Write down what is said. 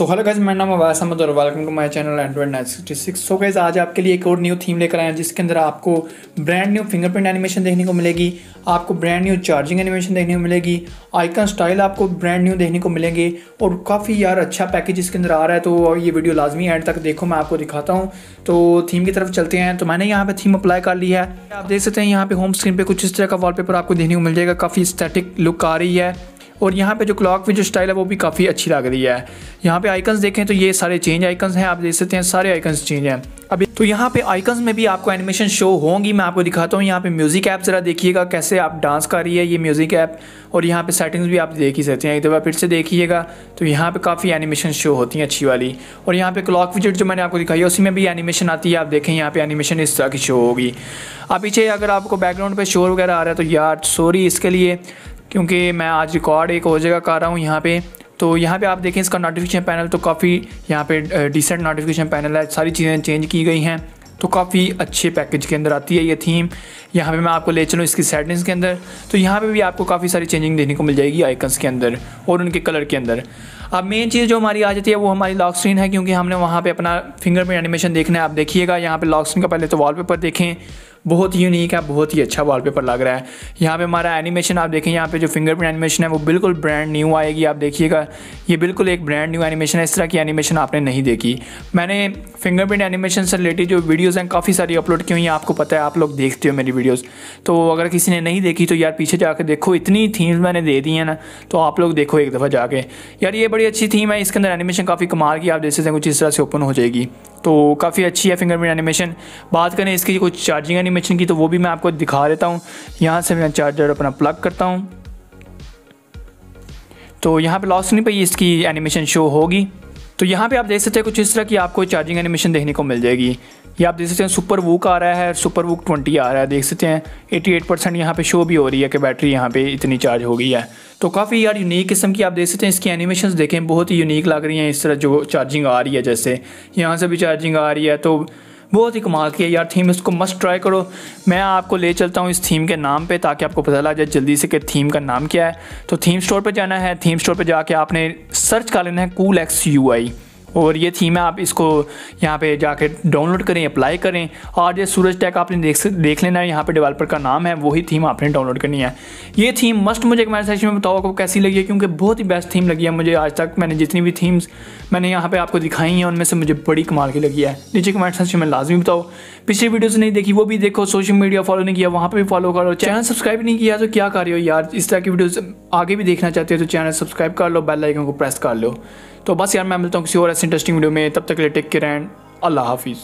So hello guys मेरा नाम है वास अहमद और welcome to my channel android nine sixty six. So guys आज आपके लिए एक और न्यू थीम लेकर आए हैं, जिसके अंदर आपको ब्रांड न्यू फिंगरप्रिंट एनिमेशन देखने को मिलेगी, आपको ब्रांड न्यू चार्जिंग एनिमेशन देखने को मिलेगी आइकन स्टाइल आपको ब्रांड न्यू देखने को मिलेंगे, और काफ़ी यार अच्छा पैकेज इसके अंदर आ रहा है तो ये वीडियो लाजमी एंड तक देखो, मैं आपको दिखाता हूँ। तो थीम की तरफ़ चलते हैं। तो मैंने यहाँ पर थीम अप्लाई कर लिया है। आप देख सकते हैं, यहाँ पे होम स्क्रीन पर कुछ इस तरह का वॉलपेपर आपको देखने को मिल जाएगा, काफ़ी स्टैटिक लुक आ रही है। और यहाँ पे जो क्लॉक की जो स्टाइल है, वो भी काफ़ी अच्छी लग रही है। यहाँ पे आइकन्स देखें तो ये सारे चेंज आइकन्स हैं, आप देख सकते हैं, सारे आइकन्स चेंज हैं। अभी तो यहाँ पे आइकन्स में भी आपको एनिमेशन शो होंगी, मैं आपको दिखाता हूँ। यहाँ पे म्यूज़िक ऐप ज़रा देखिएगा, कैसे आप डांस कर रही है ये म्यूज़िक ऐप और यहाँ पे सेटिंग्स भी आप देख ही सकते हैं, एक दफ़ा फिर से देखिएगा। तो यहाँ पे काफ़ी एनिमेशन शो होती हैं अच्छी वाली। और यहाँ पे क्लॉक विज़िट जो मैंने आपको दिखाई है, उसी में भी एनिमेशन आती है, आप देखें यहाँ पे एनिमेशन इस तरह की शो होगी। अब पीछे अगर आपको बैकग्राउंड पर शोर वगैरह आ रहा है तो यार सॉरी इसके लिए क्योंकि मैं आज रिकॉर्ड एक और जगह कर रहा हूँ यहाँ पे। तो यहाँ पे आप देखें इसका नोटिफिकेशन पैनल तो काफ़ी यहाँ पे डिसेंट नोटिफिकेशन पैनल है। सारी चीज़ें चेंज की गई हैं। तो काफ़ी अच्छे पैकेज के अंदर आती है ये थीम यहाँ पे मैं आपको ले चलूँ इसकी सेटिंग्स के अंदर। तो यहाँ पे भी आपको काफ़ी सारी चेंजिंग देखने को मिल जाएगी आइकन्स के अंदर और उनके कलर के अंदर। अब मेन चीज़ जो हमारी आ जाती है वो हमारी लॉक स्क्रीन है क्योंकि हमने वहाँ पे अपना फिंगरप्रिंट एनिमेशन देखना है। आप देखिएगा, यहाँ पर लॉक स्क्रीन का पहले तो वॉलपेपर देखें। बहुत ही यूनिक है, बहुत ही अच्छा वॉलपेपर लग रहा है। यहाँ पे हमारा एनिमेशन आप देखें, यहाँ पे जो फिंगरप्रिंट एनिमेशन है, वो बिल्कुल ब्रांड न्यू आएगी, आप देखिएगा। ये बिल्कुल एक ब्रांड न्यू एनिमेशन है, इस तरह की एनिमेशन आपने नहीं देखी। मैंने फिंगरप्रिंट एनिमेशन से रिलेटेड जो वीडियोज़ हैं, काफ़ी सारी अपलोड की हुई हैं, आपको पता है, आप लोग देखते हो मेरी वीडियोज़ तो अगर किसी ने नहीं देखी तो यार पीछे जाकर देखो, इतनी थीम्स मैंने दे दी हैं ना तो आप लोग देखो एक दफ़ा जाके। यार ये बड़ी अच्छी थीम है, इसके अंदर एनिमेशन काफ़ी कमाल की, आप देख सकते हैं, कुछ इस तरह से ओपन हो जाएगी। तो काफ़ी अच्छी है फिंगरप्रिंट एनिमेशन बात करें इसकी कुछ चार्जिंग एनिमेशन की तो वो भी मैं आपको दिखा देता हूँ। यहाँ से मैं चार्जर अपना प्लग करता हूँ। तो यहाँ पे लॉस नहीं पाई इसकी एनिमेशन शो होगी। तो यहाँ पे आप देख सकते हैं कुछ इस तरह की आपको चार्जिंग एनिमेशन देखने को मिल जाएगी। ये आप देख सकते हैं सुपर वूक आ रहा है सुपर वूक ट्वेंटी आ रहा है। देख सकते हैं एटी एट परसेंट यहाँ पर शो भी हो रही है कि बैटरी यहाँ पे इतनी चार्ज हो गई है। तो काफ़ी यार यूनिक किस्म की आप देख सकते हैं। इसकी एनिमेशन देखें, बहुत ही यूनिक लग रही हैं इस तरह जो चार्जिंग आ रही है जैसे। यहाँ से भी चार्जिंग आ रही है तो बहुत ही कमाल की है यार थीम इसको मस्ट ट्राई करो। मैं आपको ले चलता हूँ इस थीम के नाम पे ताकि आपको पता लग जाए जल्दी से कि थीम का नाम क्या है। तो थीम स्टोर पे जाना है। थीम स्टोर पे जाके आपने सर्च कर लेना है कूल एक्स यू आई और ये थीम है, आप इसको यहाँ पे जाके डाउनलोड करें अप्लाई करें। और ये सूरज टैक आपने देख देख लेना है, यहाँ पे डेवलपर का नाम है, वही थीम आपने डाउनलोड करनी है। ये थीम मस्ट मुझे कमेंट सेक्शन में बताओ, आपको कैसी लगी है, क्योंकि बहुत ही बेस्ट थीम लगी है मुझे। आज तक मैंने जितनी भी थीम्स मैंने यहाँ पर आपको दिखाई हैं, उनमें से मुझे बड़ी कमाल की लगी है। नीचे कमेंट सेक्शन में लाजमी बताओ। पिछली वीडियो से नहीं देखी, वो भी देखो सोशल मीडिया फॉलो नहीं किया, वहाँ पर भी फॉलो करो। चैनल सब्सक्राइब नहीं किया तो क्या कर रहे हो यार? इस तरह की वीडियोज़ आगे भी देखना चाहते हो तो चैनल सब्सक्राइब कर लो बेल आइकन को प्रेस कर लो। तो बस यार मैं मिलता हूँ किसी और ऐसे इंटरेस्टिंग वीडियो में, तब तक के लिए टेक केयर एंड अल्लाह हाफिज़।